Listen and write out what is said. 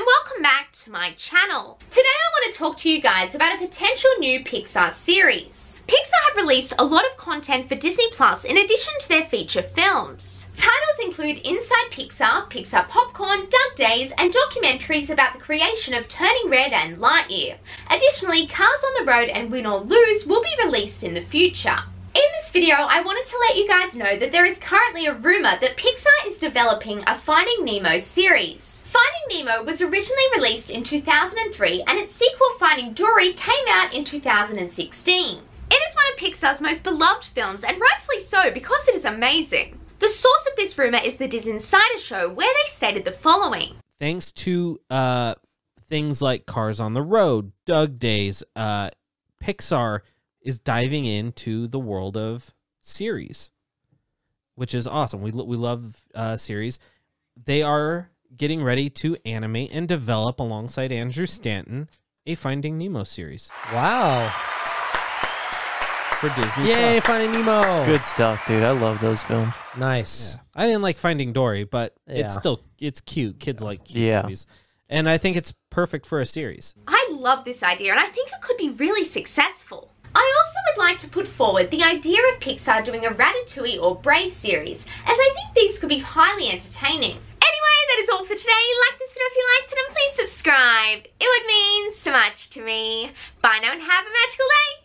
and welcome back to my channel. Today I want to talk to you guys about a potential new Pixar series. Pixar have released a lot of content for Disney Plus in addition to their feature films. Titles include Inside Pixar, Pixar Popcorn, Dug Days, and documentaries about the creation of Turning Red and Lightyear. Additionally, Cars on the Road and Win or Lose will be released in the future. In this video, I wanted to let you guys know that there is currently a rumour that Pixar is developing a Finding Nemo series. Finding Nemo was originally released in 2003 and its sequel Finding Dory came out in 2016. It is one of Pixar's most beloved films and rightfully so because it is amazing. The source of this rumour is the DisInsider show where they stated the following. Thanks to uh, things like Cars on the Road, Dug Days, uh, Pixar is diving into the world of series, which is awesome. We we love uh, series. They are getting ready to animate and develop alongside Andrew Stanton a Finding Nemo series Wow. for Disney. Yay, Plus. Finding Nemo. Good stuff, dude. I love those films. Nice. Yeah. I didn't like Finding Dory, but Yeah. it's still it's cute. Kids like cute Yeah. movies, and I think it's perfect for a series. I love this idea and I think it could be really successful. I also would like to put forward the idea of Pixar doing a Ratatouille or Brave series, as I think these could be highly entertaining. Is all for today. Like this video if you liked it and please subscribe. It would mean so much to me. Bye now and have a magical day.